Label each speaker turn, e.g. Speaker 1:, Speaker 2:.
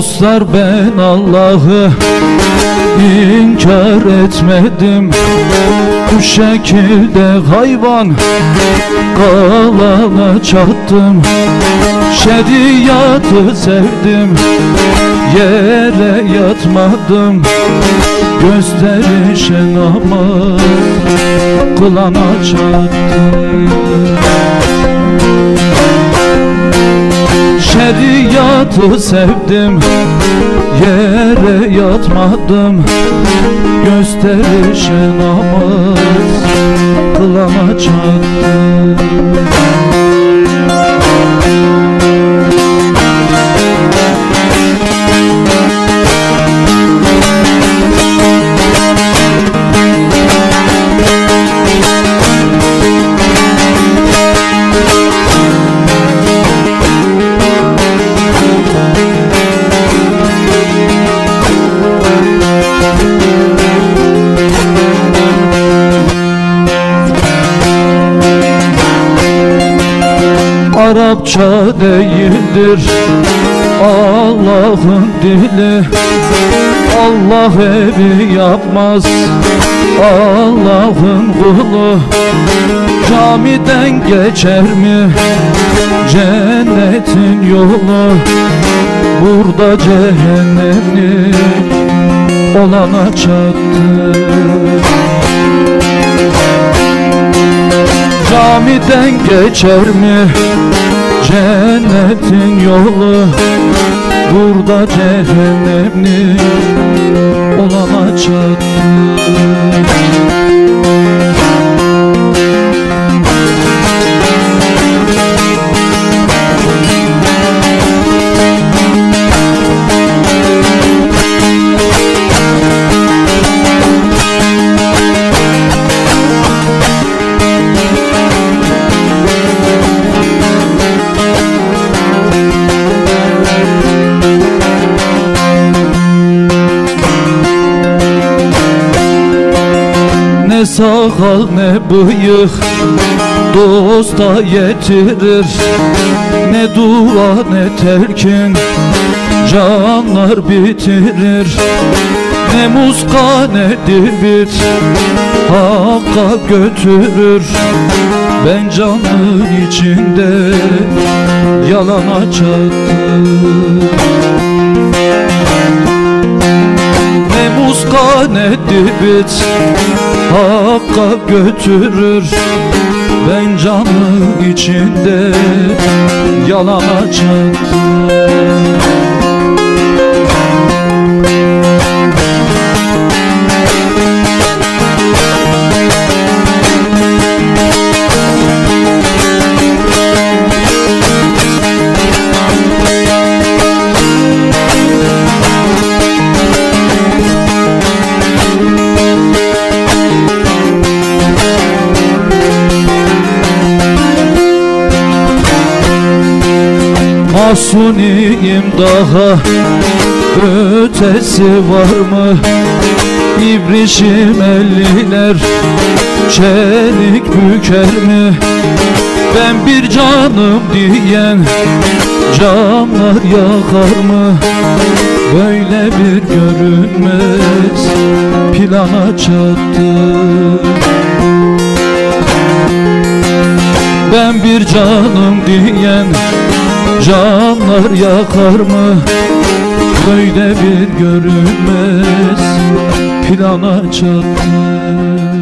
Speaker 1: Dostlar ben Allah'ı inkar etmedim. Bu şekilde hayvan kalana çattım. Şeriatı sevdim Yere yatmadım. Gösterişe namaz Kılana çattım Şeriatı sevdim Yere yatmadım. Gösterişe namaz Kılana çattım Arapça değildir. Allah'ın dili Allah evi yapmaz. Allah'ın kulu Camiden geçer mi? Cennetin yolu Burada cehennemlik olana çattı Camiden geçer mi? Cennetin yolu. Burada cehennemlik olana çattı Ne sakal ne bıyık dosta yetirir Ne dua ne terkin canlar bitirir. Ne muska ne dibit hakka götürür. Ben canın içinde yalana çattım Ne dibit Hakka götürür Ben canın içinde Yalana Masuniyim daha ötesi var mı? İbrişim elliler çelik büker mi? Ben bir canım diyen canlar yakar mı? Böyle bir görünmez plana çattı Ben bir canım diyen canlar yakar mı? Böyle bir görünmez plana çattı